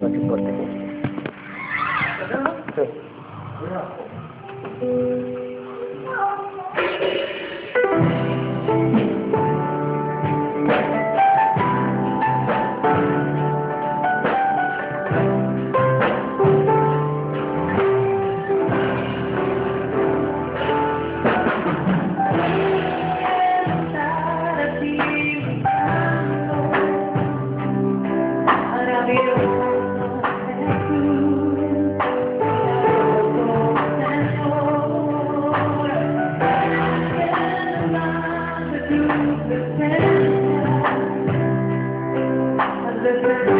No te importa. Sí. the